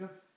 Good.